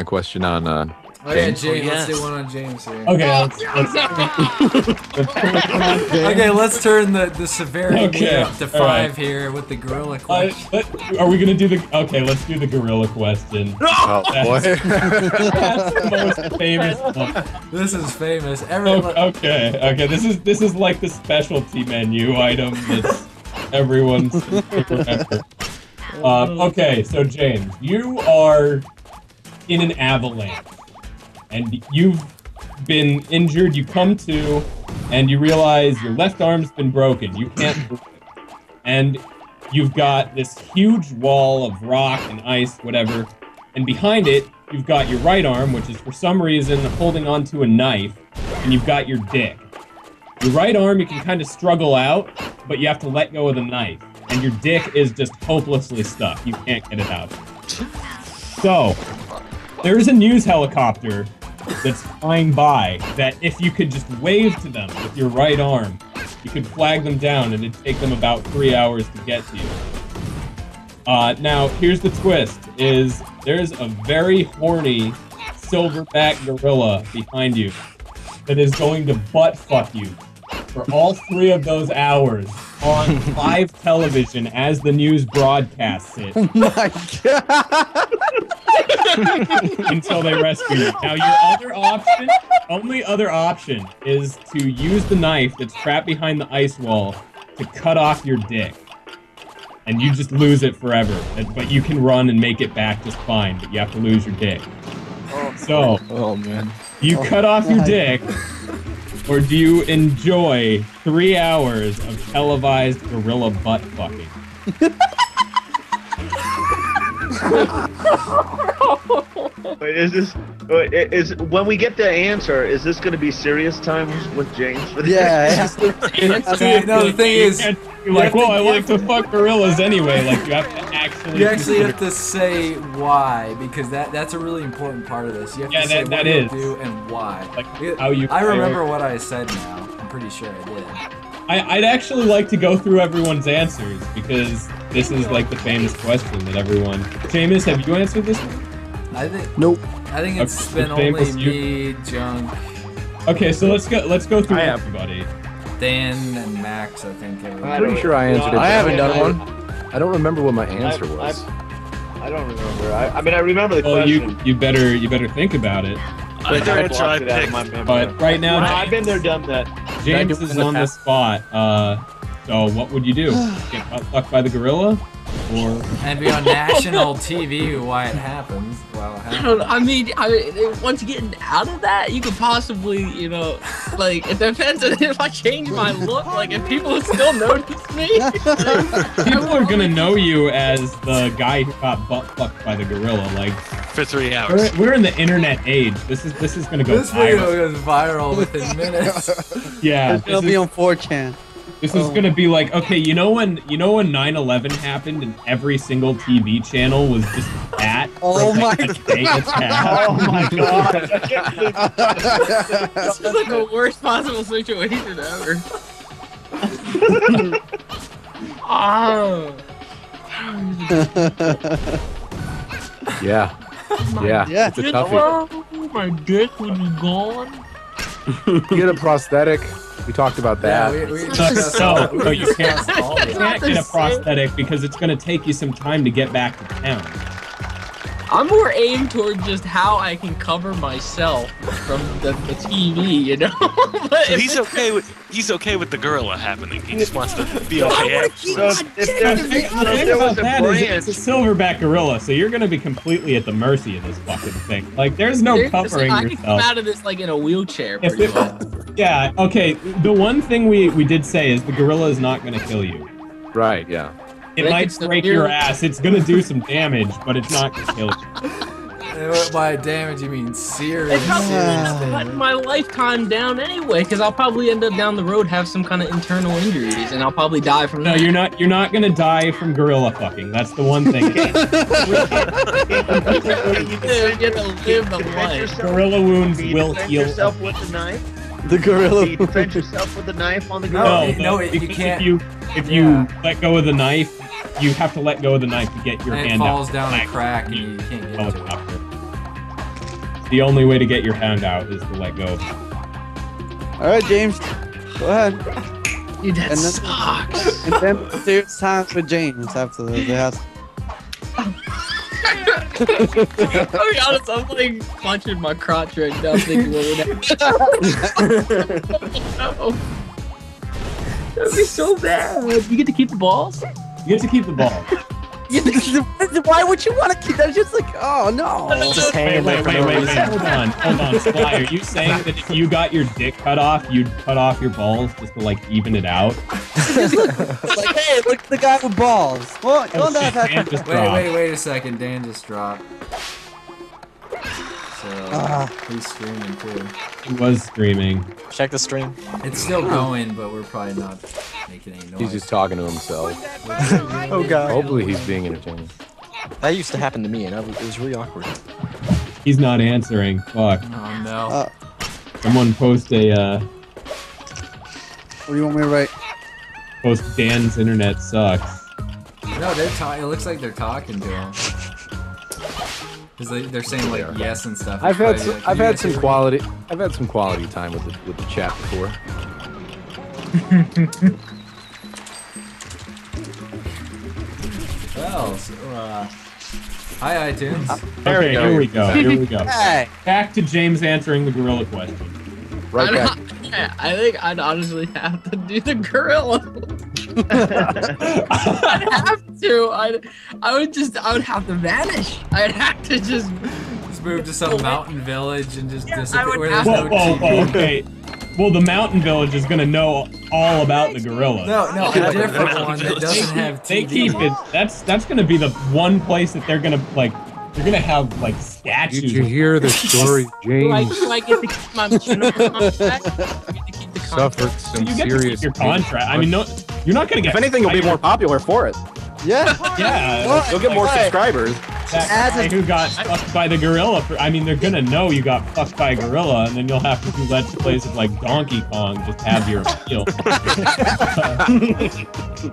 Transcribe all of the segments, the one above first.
a question on uh, Oh yeah, James? James. yes. Let's do one on James here. Okay, let's, let's, let's turn it on James. Okay, let's turn the, the severity Okay, up to all right. five here with the gorilla Uh, question. let- are we gonna do the? Okay, let's do the gorilla question. Oh boy. That's the most famous one. This is famous. Oh, Everyone. okay, okay. This is this is like the specialty menu item that's everyone's remember. Um, okay, so James, you are in an avalanche, and you've been injured. You come to, and you realize your left arm's been broken. You can't it. and you've got this huge wall of rock and ice, whatever, and behind it, you've got your right arm, which is for some reason holding onto a knife, and you've got your dick. Your right arm, you can kind of struggle out, but you have to let go of the knife, and your dick is just hopelessly stuck. You can't get it out. So, there is a news helicopter that's flying by that if you could just wave to them with your right arm, you could flag them down and it'd take them about three hours to get to you. Uh, now, here's the twist: is there's a very horny silverback gorilla behind you that is going to butt fuck you for all three of those hours on live television as the news broadcasts it Oh My God. until they rescue you. Now, your other option, only other option, is to use the knife that's trapped behind the ice wall to cut off your dick. And you just lose it forever. But you can run and make it back just fine, but you have to lose your dick. Oh, so, Oh man. you Oh, cut off your dick, or do you enjoy three hours of televised gorilla butt fucking? Wait, is this is when we get the answer? Is this going to be serious time with James? For? Yeah, it has to- See, no, the thing is, you you're like, have to well, I like give- to fuck gorillas anyway. Like, you have to actually. you actually have to say why because that that's a really important part of this. You have Yeah, to say that- what that you is. do and why. Like, how you I remember what I said now. I'm pretty sure I did. I, I'd actually like to go through everyone's answers because this is like the famous question that everyone. Seamus, have you answered this one? I think Nope. I think it's Okay, been only famous you- me, Junk, Okay, so let's go. Let's go through I have. everybody. Dan, and Max. I think. I I'm pretty sure I answered no, it. I haven't done I- one. I don't remember what my answer I- was. I don't remember. I, I mean, I remember the Well, question. you you better you better think about it. But I answer I blocked it out of my. But right now, I- I've been there, done that. James do it is in the on the spot. Uh, so what would you do? Get butt fucked by the gorilla, or And be on national TV why it happens. While it I don't. happens. I mean, I once getting out of that, you could possibly, you know, like it depends on if I change my look. Like if people still notice me, people are gonna know you as the guy who got butt fucked by the gorilla. Like for three hours. we're, we're in the internet age. This is this is gonna go This viral. video goes viral within minutes. Yeah, It's gonna be is, on 4chan. This is oh. gonna be like okay, you know when you know when 9/11 happened and every single TV channel was just that. Oh, oh my a day attack. Oh my god! I this is like the worst possible situation ever. oh, Yeah. Yeah. Yeah. It's a toughie. oh, my dick would be gone. Get a prosthetic. We talked about Yeah, that. we, we No, discussed no, all- we no, you can't. discussed all You can't get a prosthetic because it's gonna take you some time to get back to town. I'm more aimed toward just how I can cover myself from the, the TV, you know. but So he's okay with he's okay with the gorilla happening. He just wants to be okay. wanna keep So if, if there's, The if thing there about was a that is branch, it's a silverback gorilla, so you're gonna be completely at the mercy of this fucking thing. Like, there's no there's- covering I can come out of this like in a wheelchair. If pretty it- much. Yeah, okay. The one thing we we did say is the gorilla is not gonna kill you. Right, yeah. It They might can break severe- your ass. It's gonna do some damage, but it's not gonna kill you. By damage, you mean serious, It probably serious cut damage. my lifetime down anyway, because I'll probably end up down the road have some kind of internal injuries, and I'll probably die from No, that. you're not. You're not gonna die from gorilla fucking. That's the one thing. You get to live the life. gorilla wounds you will heal. yourself with the knife? the gorilla. Do you defend yourself with the knife on the gorilla? it- no, the- it- you can't- If you if you let go of the knife, you have to let go of the knife to get your And it hand falls out. down a crack and you can't get to it. the only way to get your hand out is to let go. All right, James. Go ahead. Dude, that And then- sucks. And then there's times with James after the, the house. I'll be honest, I'm like punching my crotch right now, thinking what would happen. no. That'd be so bad. You get to keep the balls. You get to keep the ball. Why would you want to keep that? It's just like, oh no. Just Wait, hanging wait, wait, wait, wait. Hold on, hold on, Sly. Are you saying that if you got your dick cut off, you'd cut off your balls just to like even it out? like, hey, look at the guy with balls. Well, Oh, don't shit, that. hand just Wait, dropped. wait, wait a second. Dan just dropped. So Ah. he's screaming too. He was screaming. Check the stream. It's still going, but we're probably not making any noise. He's just talking to himself. Oh god. Hopefully he's being entertaining. That used to happen to me, and I was, it was really awkward. He's not answering. Fuck. Oh no. Uh, Someone post a uh, what do you want me to write? post Dan's internet sucks. no, they're talking. It looks like they're talking to him. Cause they, they're saying like yes and stuff. I've had It's some, like, I've had some hear me?" quality I've had some quality time with the with the chat before. Well, so, uh, hi iTunes. There we okay, go. here we go. Here we go. Hey. Back to James answering the gorilla question. Right I'd back. ha- I think I'd honestly have to do the gorilla. I'd have to. I'd, I would just. I would have to vanish. I'd have to just. Just move to some mountain village and just Yeah, disappear where there's have- no TV. okay. Well, the mountain village is gonna know all about the gorilla. No, no, a different Mountain one that doesn't have They keep it. That's that's gonna be the one place that they're gonna like. They're gonna have like statues. Did you hear the story, Do I, James? do I get to keep my general contract? Do I get to keep the contract? Suffered some you get to serious. keep your contract. I mean, no, you're not gonna get. If anything, you'll be more popular for it. Yeah. Yeah, You'll get more Right. subscribers. that As guy a- who got fucked by the gorilla. For, I mean, they're gonna know you got fucked by a gorilla, and then you'll have to do let's plays of like Donkey Kong. Just have your appeal.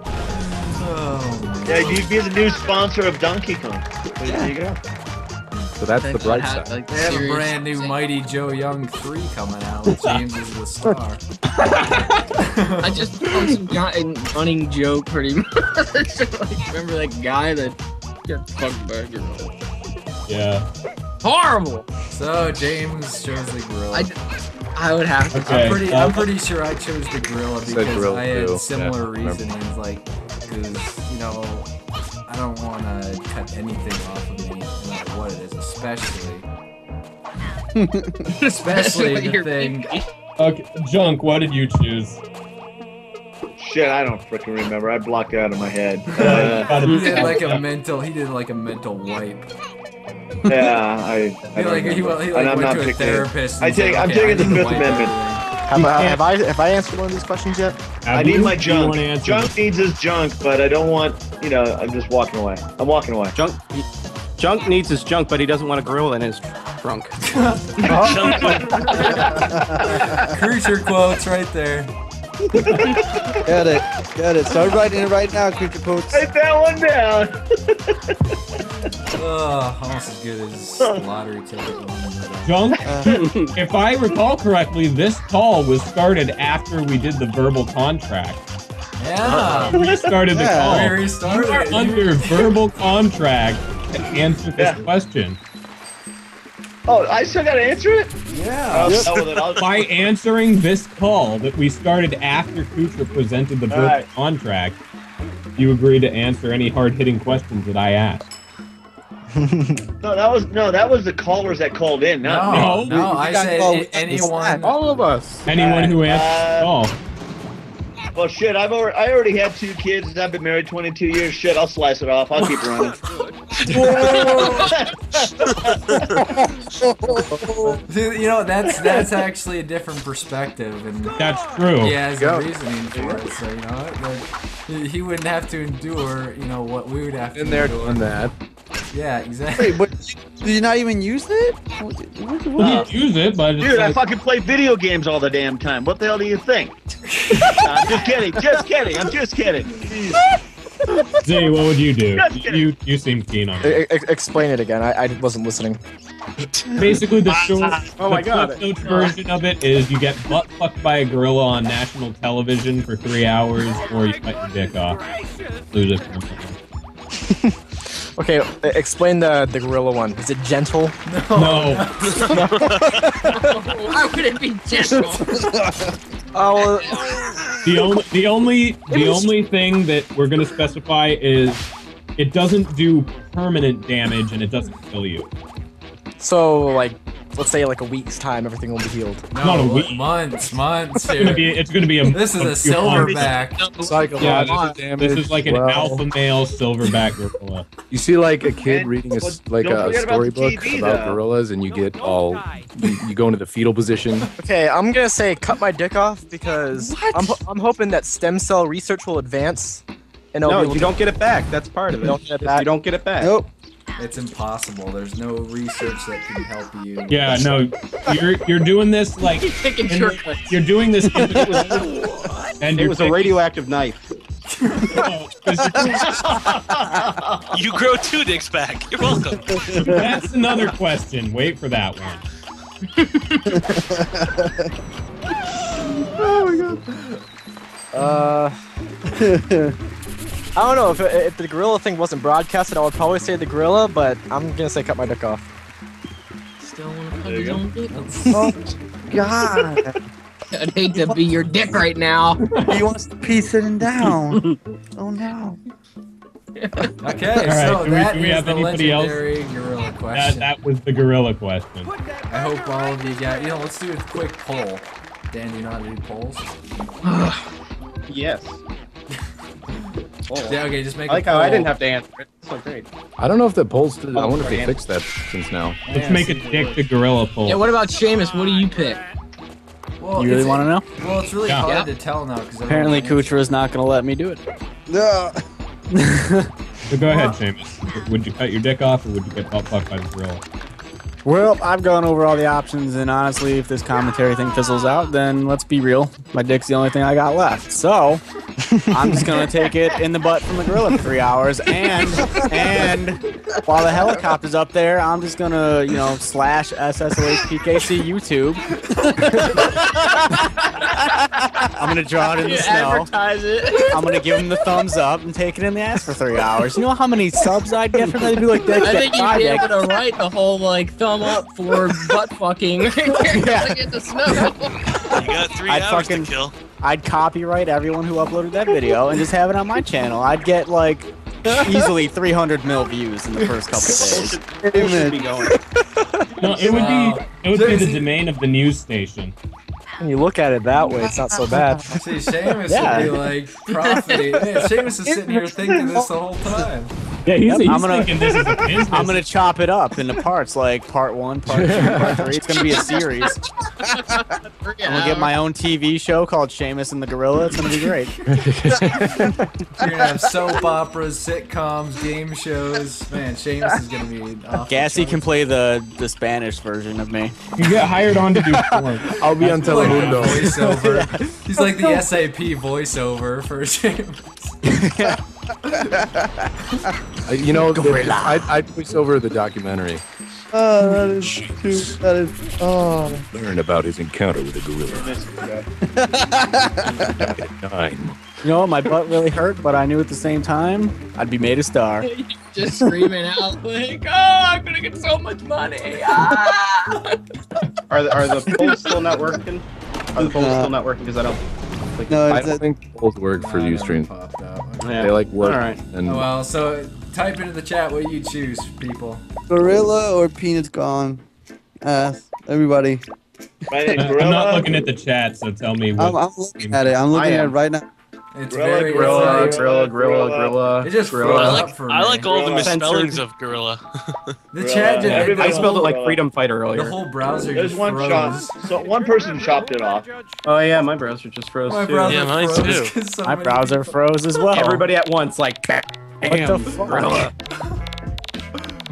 Oh, Yeah, you'd be the new sponsor of Donkey Kong. There you go. So that's the bright side. like, they have a brand new Mighty Joe Young 3 coming out with James is the star. I just found some giant running joke pretty much. like, remember that guy that got fucked by a gorilla? yeah. Horrible. So James chose the gorilla. I, I would have to. Okay. I'm pretty. I'm pretty sure I chose the gorilla because gorilla I had too. similar Yeah, reasonings. Like, because you know, I don't want to cut anything off of me, no matter what it is, especially, especially the Your thing. baby. Okay, Junk. What did you choose? Shit, I don't freaking remember. I blocked it out of my head. Uh, He did like a mental. He did like a mental wipe. yeah, I. I He don't like he, remember. he And like I'm went not to a therapist. I and said, take- I'm "Okay, taking the Fifth wipe Amendment. Everything." Have, I, have I have I answered one of these questions yet? I need you? my junk. wanna answer Junk needs his junk, but I don't want. You know, I'm just walking away. I'm walking away. Junk, junk needs his junk, but he doesn't want a grill in his trunk. Creature quotes right there. Got it. Got it. Start writing it right now, creature quotes. Write that one down. Oh, almost as good as the lottery ticket one. but, uh, Junk. Uh, If I recall correctly, this call was started after we did the verbal contract. Yeah. We started the Yeah. call. We You are under verbal contract to answer this Yeah. question. Oh, I still gotta answer it. Yeah. I'll tell By answering this call that we started after Kootra presented the verbal Alright. contract, you agreed to answer any hard-hitting questions that I asked. No, that was no, that was the callers that called in, not me. No, No. no, We- we I got said called with anyone. All of us. Anyone who answered the Uh, call. Well, shit, I've already, I already had two kids. I've been married 22 years. Shit, I'll slice it off. I'll keep running. You know, that's that's actually a different perspective, and That's true. Yeah, has Go. a reasoning for it. So you know, that he- he wouldn't have to endure, you know, what we would have to In there endure. doing that. Yeah, exactly. Wait, but did you not even use it? What- what- We what? didn't use it, but it's Dude, I like, fucking play video games all the damn time. What the hell do you think? I'm just kidding. Just kidding. I'm just kidding. Z, what would you do? You you seem keen on it. E- explain it again. I, I wasn't listening. basically the short, Oh my God. Cliff Notes version of it is you get butt fucked by a gorilla on national television for three hours, or you cut your dick off. Lose it. Okay, explain the the gorilla one. Is it gentle? No, Why would it be gentle? Oh, the only the only the only thing that we're gonna specify is it doesn't do permanent damage and it doesn't kill you. so like, let's say like a week's time, everything will be healed. Not a week. months, months. It's gonna be it's gonna be a. This is a few months. silverback. Psychological Yeah, damage. This is like an well, alpha male silverback gorilla. You see, like a kid reading a s- but like a forget about storybook TV, about though. gorillas, and you get all you, you go into the fetal position. Okay, I'm gonna say cut my dick off because I'm I'm hoping that stem cell research will advance. And it'll No, you don't get it back. That's part of it. You don't get it back? You don't get it back. Nope. It's impossible. There's no research that can help you. Yeah, no, you're you're doing this like Taking in- you're doing this, in and It you're was a radioactive knife. Oh, 'cause You grow two dicks back. You're welcome. That's another question. Wait for that one. oh my god. Uh, I don't know if if the gorilla thing wasn't broadcasted, I would probably say the gorilla, but I'm gonna say cut my dick off. Still want to cut his own dick? Oh, God. I'd hate to be your dick right now. he wants to pee sitting down. Oh, no. Okay, right, so do we- that we is have the anybody else? legendary gorilla That question. that was the gorilla question. I hope all of you got. You know, let's do a quick poll. Dan, do you know how to do polls? Yes. Oh. Yeah, okay, just make I like a how I didn't have to answer it. So great. I don't know if the polls. Did, I Oh, wonder if they fixed that since now. Let's make a dick the gorilla poll. Yeah, what about Seamus? What do you pick? Well, You really want to know? Well, it's really Yeah. hard Yeah. to tell now because Apparently, Kootra is not going to let me do it. No. So go ahead, Seamus. Would you cut your dick off, or would you get butt fucked by the gorilla? Well, I've gone over all the options, and honestly, if this commentary thing fizzles out, then let's be real. My dick's the only thing I got left. So, I'm just gonna take it in the butt from the gorilla for three hours, and and while the helicopter's up there, I'm just gonna you know slash SSOHPKC YouTube. I'm gonna draw it in the snow. advertise it. I'm gonna give him the thumbs up and take it in the ass for three hours. You know how many subs I'd get from that? It'd be like that. I think you'd be able to write the whole like thumb up for butt fucking. Yeah. Like the snow. You got 3 I'd hours fucking- to kill. I'd copyright everyone who uploaded that video and just have it on my channel. I'd get like easily 300 mil views in the first couple days. Who should be going? No, it would be it would be the domain of the news station. When you look at it that way, it's not so bad. See, Seamus Yeah. would be like profiting. Man, Seamus is sitting here thinking this the whole time. Yeah, he's, Yep, he's I'm gonna- thinking this is a business. I'm gonna chop it up into parts, like part one, part two, part three. It's gonna be a series. I'm gonna get my own TV show called Seamus and the Gorilla. It's gonna be great. You're gonna have soap operas, sitcoms, game shows. Man, Seamus is gonna be. Off the Gassy can play the the Spanish version of me. You get hired on to do porn. I'll be on He's like a Telemundo. voiceover. He's like the SAP voiceover for Seamus. You know, the, I'd, I'd voice over the documentary. Oh, that is too. That is. Oh. Learn about his encounter with a gorilla. Nine. You know, my butt really hurt, but I knew at the same time I'd be made a star. Just screaming out like, "Oh, I'm gonna get so much money!" Ah! Are the, are the polls still not working? Are the polls No. still not working? Because I don't. Like, No, I don't a, think polls work for Nah, Ustream. never. Yeah. They like work. All right. And Oh, well, so type into the chat what you choose, people. gorilla or penis gone. Ass. Everybody. My I'm not looking at the chat, so tell me what. I'm, I'm looking at it. I'm looking at it right now. It's Gorilla, very gorilla, it's like- gorilla, gorilla, gorilla. It just gorilla. I like up for I like all the Gorilla. misspellings of gorilla. The Gorilla. chat just Everybody I spelled it like freedom fighter earlier. the whole browser There's just one chop. froze. So one person chopped it off. Oh yeah, my browser just froze My too. browser Yeah, mine froze too. 'cause so My browser people- froze as well. Everybody at once, like. What Bam. the fuck? Gorilla.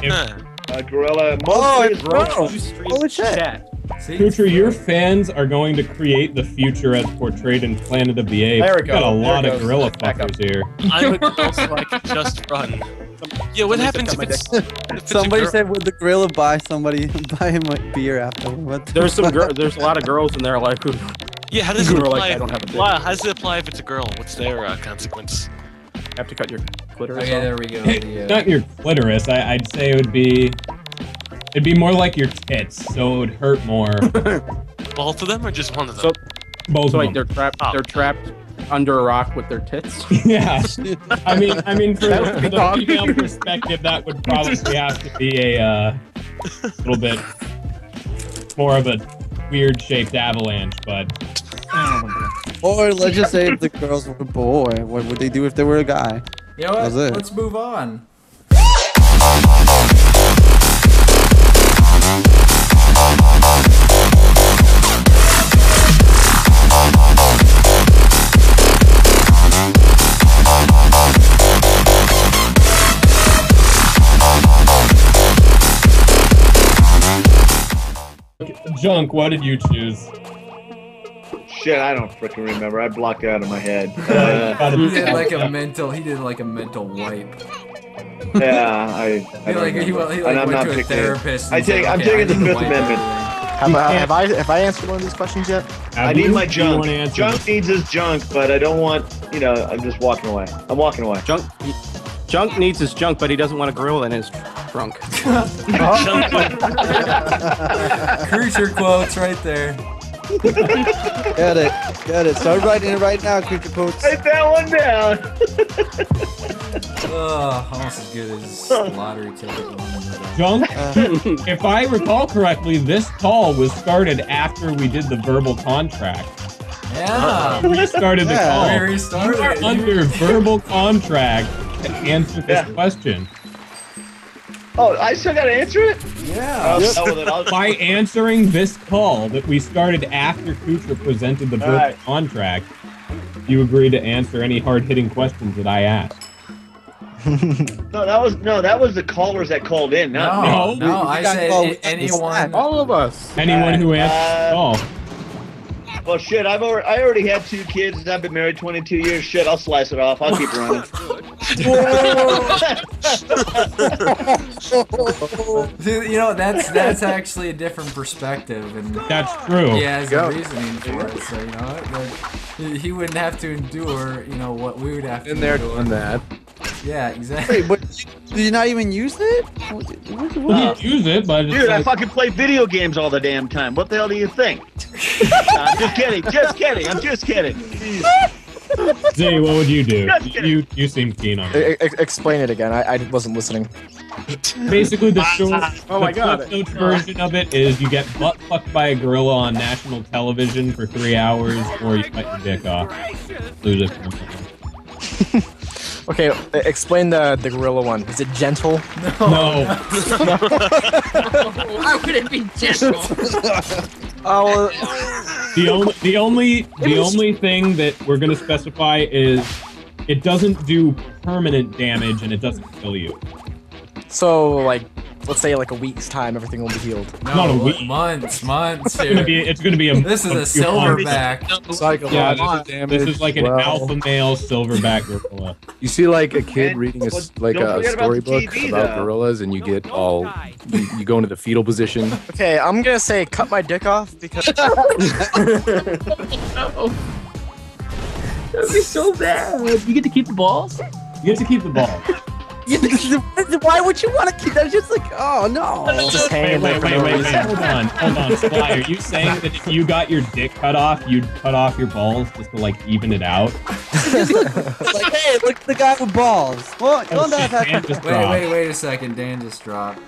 Huh. Uh, gorilla. Oh, Mostly it is froze. Holy shit. Chat. See? Kootra, your fans are going to create the future as portrayed in Planet of the Apes. There we We've got a There lot of gorilla Back fuckers here. I would also like to just run. Yeah, what happens if it's, if it's Somebody girl? said, "Would the gorilla buy somebody buy him a beer after?" What? the There's some. There's a lot of girls in there like who. Yeah, how does who it apply? like, I don't have a dick. How does it apply if it's a girl? What's their uh, consequence? Have to cut your clitoris Okay, off. there we go. The, uh, Not your clitoris. I, I'd say it would be. It'd be more like your tits, so it would hurt more. Both of them or just one of So, them? Both so of like them. they're trapped. Oh. They're trapped under a rock with their tits. Yeah. I mean, I mean, for That the, would be the dog. female perspective, that would probably have to be a uh, little bit more of a weird shaped avalanche, but Or let's just say if the girls were a boy, what would they do if they were a guy? you know what? That's it. Let's move on. Junk, what did you choose? Shit, I don't freaking remember. I blocked it out of my head. Uh, He did like a mental. He did like a mental wipe. yeah, I. I He like he, remember. he And like I'm went not to a therapist. I and said, take- I'm "Okay, taking the Fifth Amendment. Have, I, have I have I answered one of these questions yet? Have I need you? my Do junk. answer Junk needs his junk, but I don't want. You know, I'm just walking away. I'm walking away. Junk. Junk needs his junk, but he doesn't want a grill in his trunk. Creature quotes right there. Get it, get it. Start writing it right now, creature quotes. Write that one down. Oh, almost as good as lottery ticket one. Junk, uh, if I recall correctly, this call was started after we did the verbal contract. Yeah. We restarted the Yeah. call. We restarted You are under verbal contract to answer this Yeah. question. Oh, I still gotta answer it. Yeah. I'll tell By answering this call that we started after Kootra presented the verbal Alright. contract, you agree to answer any hard-hitting questions that I asked. No, that was no, that was the callers that called in. Not. No, No, no, we I got said called a- with the anyone. All of us. Anyone who answered Uh, the call. Well, shit, I've already, I already had two kids. And I've been married 22 years. Shit, I'll slice it off. I'll keep running. You know, that's that's actually a different perspective, and That's true. he has Go. a reasoning for it. So you know, that he wouldn't have to endure, you know, what we would have to In there endure. doing that. Yeah, exactly. Wait, but did you not even use it? What, what, what- You use it, but it's Dude, I like, fucking play video games all the damn time. What the hell do you think? Nah, just kidding. Just kidding. I'm just kidding. Z, what would you do? Just kidding. You you seem keen on it. E- e- explain it again. I, I wasn't listening. Basically, the short, Oh my the God. Cliff Notes version of it is you get butt fucked by a gorilla on national television for three hours, or you cut your dick off. Lose it. Okay, explain the the gorilla one. Is it gentle? No, no Why would it be gentle? Oh, the only the only the only thing that we're gonna specify is it doesn't do permanent damage and it doesn't kill you. so like, let's say like a week's time, everything will be healed. No, Not a week. months, months. It's gonna Here. be it's gonna be a. This is a few silverback. Psychological Yeah, damage. This is like an well, alpha male silverback gorilla. You see, like a kid And- reading a s- but like don't a forget about the storybook TV, about though. gorillas, and you get all you, you go into the fetal position. Okay, I'm gonna say cut my dick off because no. That'd be so bad. You get to keep the balls? You get to keep the ball. Why would you want to keep that? Just like, oh no. just Wait, hanging wait, wait, wait, wait. Hold on, hold on, Sly. Are you saying that if you got your dick cut off, you'd cut off your balls just to like even it out? like, hey, look at the guy with balls. Well, Oh, shit, Dan just Wait, dropped. wait, wait a second. Dan just dropped.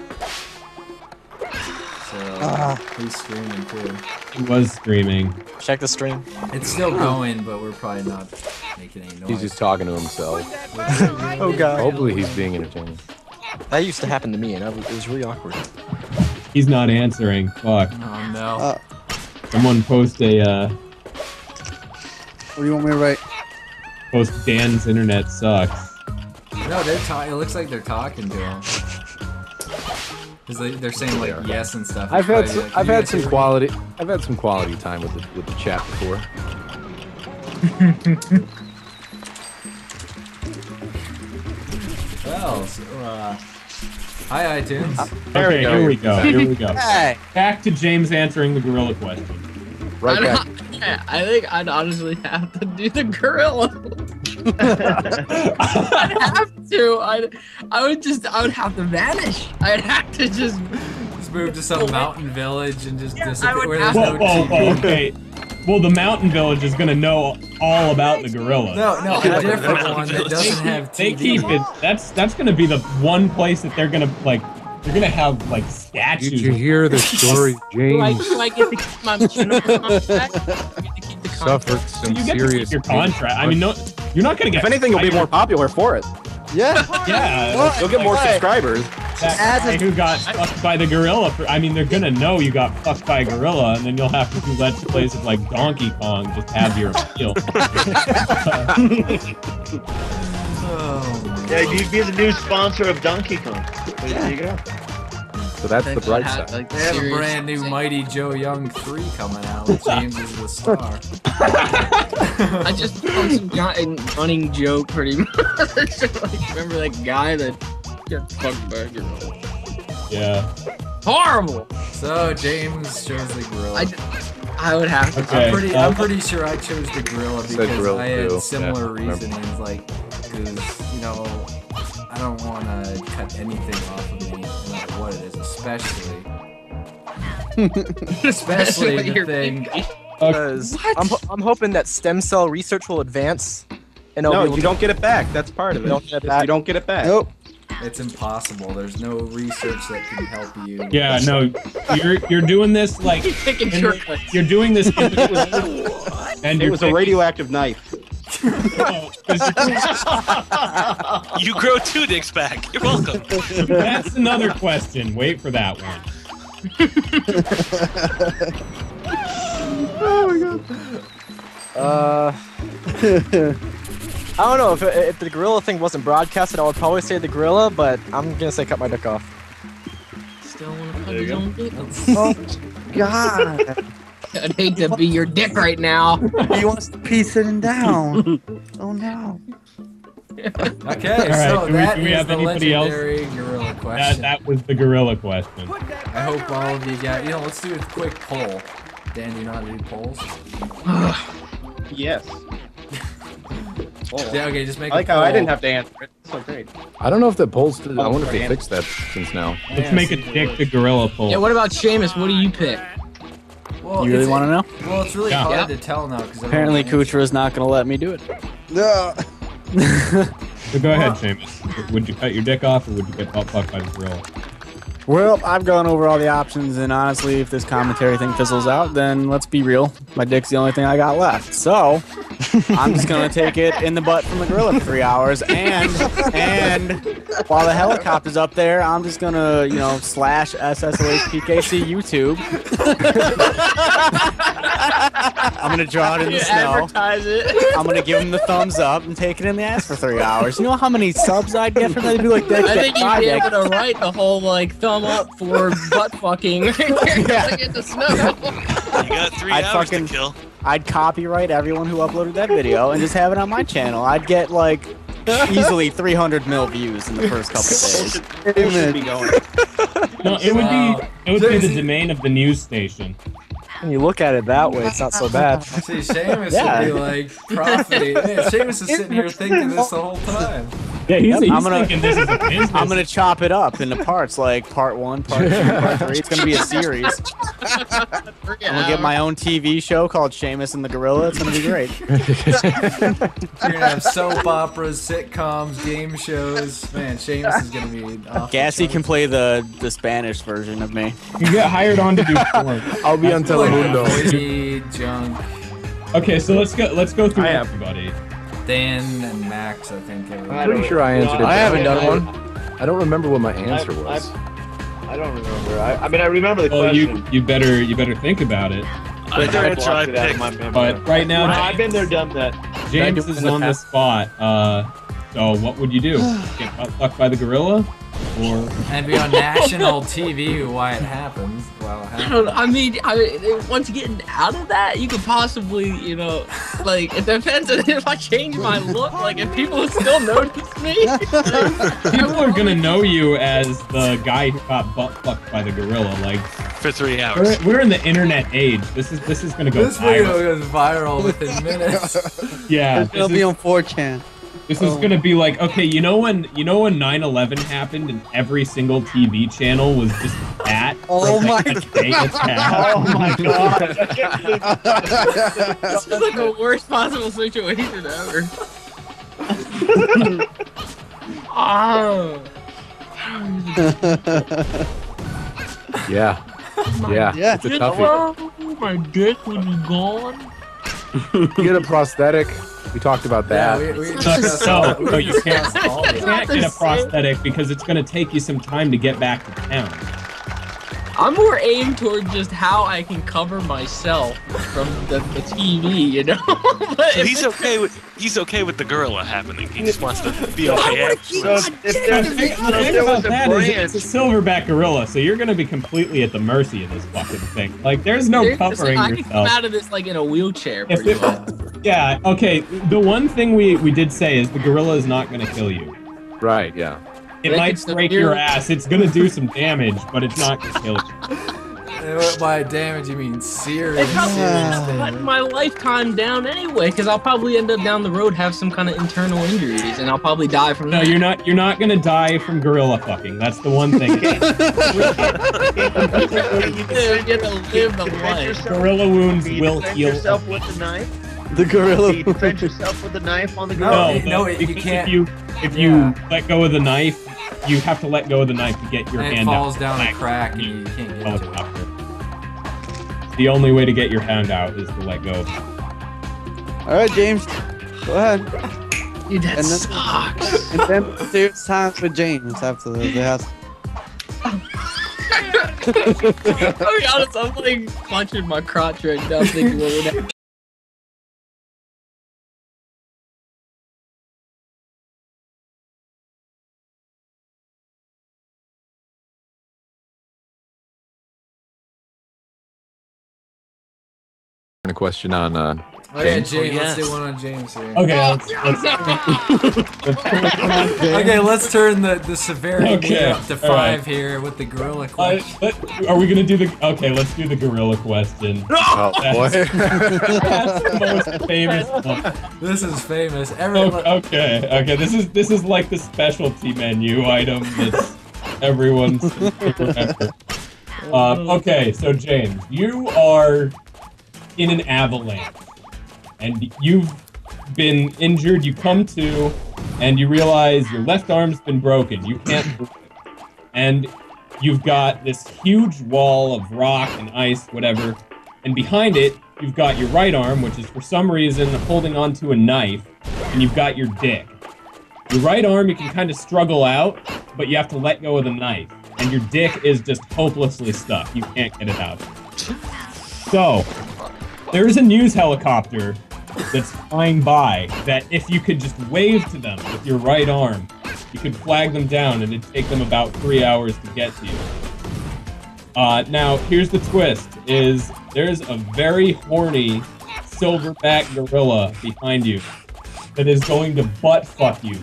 So Ah. he's screaming too. He was screaming. Check the stream. It's still going, but we're probably not making any noise. He's just talking to himself. Oh god. Hopefully, he's being entertaining. That used to happen to me, and I was, it was really awkward. He's not answering. Fuck. Oh no. Uh, Someone post a uh, what do you want me to write? post Dan's internet sucks. no, they're talking. It looks like they're talking to him. Cause they, they're saying like yes and stuff. I've had some, like, I've had some hear me?" quality I've had some quality time with the with the chat before. Well, So, uh, hi iTunes. There okay, we go. here we go. Here we go. Hey. Back to James answering the gorilla question. Right I, back. don't- I think I'd honestly have to do the gorilla. I'd have to. I'd, I would just. I would have to vanish. I'd have to just. Just move to some mountain village and just Yeah, disappear where there's have no Whoa, whoa, okay. Well, the mountain village is gonna know all about the gorilla. No, no, a different Mountain one that Village. doesn't have TV. They keep it. That's that's gonna be the one place that they're gonna like. They're gonna have like statues. Did you hear the story, Do I, James? do I get to keep my channel contract? Do I get to keep the contract? Suffered some you get to keep your contract. I mean, no, you're not gonna get. If anything, you'll be more popular for it. Yeah. Yeah, You'll get more Right. subscribers. that guy who got fucked by the gorilla. For, I mean, they're gonna know you got fucked by a gorilla, and then you'll have to do let's plays with like Donkey Kong just have your appeal. Oh, Yeah, you'd be the new sponsor of Donkey Kong. There you go. So that's the bright side. like, they have a brand new. Mighty Joe Young 3 coming out James is the star. I just found some guy running joke pretty much. like, remember that guy that got fucked by a gorilla? yeah. Horrible. So James chose the gorilla. I, I would have to. Okay. I'm pretty. I'm pretty sure I chose the gorilla because gorilla I had too. similar Yeah, reasonings, like because you know I don't want to cut anything off of me, no matter what it is, especially especially the your thing. Uh, because I'm, I'm hoping that stem cell research will advance. And I'll No, you to- don't get it back. That's part of it. You don't get it You back? don't get it back. Nope. It's impossible. There's no research that can help you. Yeah, no, you're you're doing this like Keep taking in- you're doing this, and It you're was a radioactive knife. 'Cause You grow two dicks back. You're welcome. That's another question. Wait for that one. Oh my god. Uh, I don't know if if the gorilla thing wasn't broadcasted, I would probably say the gorilla, but I'm gonna say cut my dick off. Still want to cut his own dick. Oh God. I'd hate to be your dick right now. he wants to pee sitting down. Oh no. Okay, right, so we- that we is have the anybody else? legendary gorilla That question. that was the gorilla question. I hope all of you got. You know, let's do a quick poll. Dan, do you know how to do polls? Yes. Yeah, okay, just make I like a how. I didn't have to answer it. So great. I don't know if the polls. I Oh, wonder if they fixed that since now. Let's make a see, dick the gorilla poll. Yeah, what about Seamus? What do you pick? Well, You really want to know? Well, it's really Yeah. hard Yeah. to tell now because Apparently, Kootra is not going to let me do it. No. So go ahead, Seamus. Would you cut your dick off, or would you get butt fucked by the gorilla? Well, I've gone over all the options, and honestly, if this commentary thing fizzles out, then let's be real. My dick's the only thing I got left. So, I'm just gonna take it in the butt from the gorilla for three hours, and and while the helicopter's up there, I'm just gonna you know slash SSOHPKC YouTube. I'm gonna draw it in the snow. advertise it. I'm gonna give him the thumbs up and take it in the ass for three hours. You know how many subs I'd get from that? It'd be like, I think you'd be able to write the whole like thumb up for butt fucking like in the snow. You got 3 I'd hours fucking- to kill. I'd copyright everyone who uploaded that video and just have it on my channel. I'd get like easily 300 mil views in the first couple days. Who should be going? No, it would be it would be the domain of the news station. When you look at it that way, it's not so bad. See, Seamus Yeah. would be like profiting. Man, Seamus is sitting here thinking this the whole time. Yeah, he's, Yep, he's I'm gonna- thinking this is a business. I'm gonna chop it up into parts, like part one, part two, part three. It's gonna be a series. I'm gonna get my own TV show called Seamus and the Gorilla. It's gonna be great. You're gonna have soap operas, sitcoms, game shows. Man, Seamus is gonna be. off Gassy can play the the Spanish version of me. You get hired on to do porn. I'll be on Like Telemundo. Junk, Okay, so let's go. Let's go through I have- everybody. Dan, and Max. I think. everyone. I'm pretty sure I answered it. I haven't done one. I don't remember what my answer I- was. I don't remember. I, I mean, I remember the Well, question. you you better you better think about it. I Sorry, heard so I blocked it out of picked. my memory. But right now, I've been there, done that. James do it is in the on the spot. Uh, so what would you do? Get butt fucked by the gorilla? Before. And be on national TV why it happens. While it I don't know. I mean, I once getting out of that, you could possibly, you know, like it depends on if I change my look. Like if people still notice me, People are gonna know you as the guy who got butt fucked by the gorilla. Like For three hours. we're, we're in the internet age. This is this is gonna go This video viral. goes viral within minutes. Yeah, It's gonna be is, on 4chan. This is oh. gonna be like okay, you know when you know when 9/11 happened and every single TV channel was just that. Oh, oh my Oh my god. I this is like the worst possible situation ever. oh. Yeah. Yeah. Yeah. It's a toughie. Oh, my dick would be gone. Get a prosthetic. We talked about Yeah, that. we, we No, discussed no, all- we no, you can't. You can't get a the same. prosthetic because it's gonna take you some time to get back to town. I'm more aimed toward just how I can cover myself from the, the TV, you know. but So he's okay with he's okay with the gorilla happening. He just wants to be okay. after. So if, if there's The so if thing about that is it's a silverback gorilla, so you're gonna be completely at the mercy of this fucking thing. Like, there's no there's- covering I can come out of this like in a wheelchair. If it- much. Yeah, okay. The one thing we we did say is the gorilla is not gonna kill you. Right, yeah. It Make might it break your ass. It's gonna do some damage, but it's not gonna kill you. By damage, you mean serious, It probably serious cut my lifetime down anyway, because I'll probably end up down the road have some kind of internal injuries, and I'll probably die from No, that. you're not. You're not gonna die from gorilla fucking. That's the one thing. You get to live the life. gorilla wounds will heal. yourself with the knife? The gorilla. you defend yourself with the knife on the No, gorilla? No, you- no, the- you because can't- If you if you Yeah. let go of the knife, you have to let go of the knife to get your And it hand falls out. down a crack and you can't get to it. helicopter. The only way to get your hand out is to let go. All right, James. Go ahead. Dude, that And then- sucks. And then there's times with James after the, the house. I'll be honest, I'm like punching my crotch right now, thinking what would happen. A question on uh, Oh yeah, James. James. Oh, Let's do one on James here. Okay, let's, let's, let's turn it on. Okay, let's turn the, the severity Okay, up to five right. here with the gorilla Uh, question. let- are we gonna do the? Okay, let's do the gorilla question. oh boy. That's the most famous one. This is famous. Everyone, Oh, Okay, okay. This is this is like the specialty menu item that's everyone's favorite. Um, okay, so James, you are in an avalanche, and you've been injured. You come to, and you realize your left arm's been broken. You can't, it. and you've got this huge wall of rock and ice, whatever, and behind it, you've got your right arm, which is for some reason holding onto a knife, and you've got your dick. Your right arm, you can kind of struggle out, but you have to let go of the knife, and your dick is just hopelessly stuck. You can't get it out. So, there is a news helicopter that's flying by that if you could just wave to them with your right arm, you could flag them down and it'd take them about three hours to get to you. Uh, now, here's the twist: is there's a very horny silverback gorilla behind you that is going to butt fuck you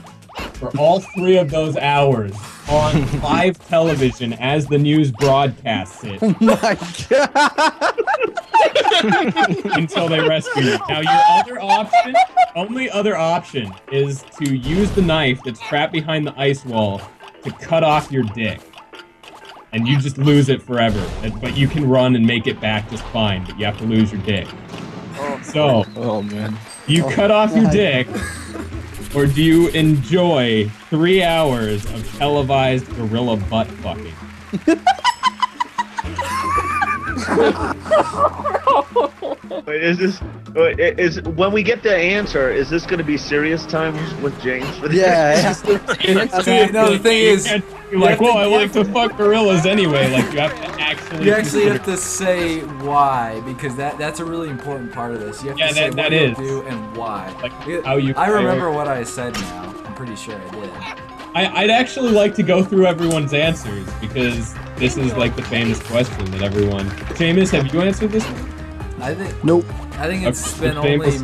for all three of those hours on live television as the news broadcasts it Oh My God. until they rescue you. Now, your other option, only other option, is to use the knife that's trapped behind the ice wall to cut off your dick. And you just lose it forever. And- But you can run and make it back just fine, but you have to lose your dick. So, Oh man. do you cut off your dick, or do you enjoy three hours of televised gorilla butt fucking? Wait, is this wait, is when we get the answer? Is this going to be serious time with James? Yeah. it See, no, the thing is, you're like, have to well, I like to fuck gorillas anyway. Like, you have to actually. you actually have to say why because that that's a really important part of this. You have Yeah, to say that- what that you'll is. do and why. Like, how you I remember what I said now. I'm pretty sure I did. I, I'd actually like to go through everyone's answers because this is like the famous question that everyone. Seamus, have you answered this one? I think Nope. I think it's Okay, been famous only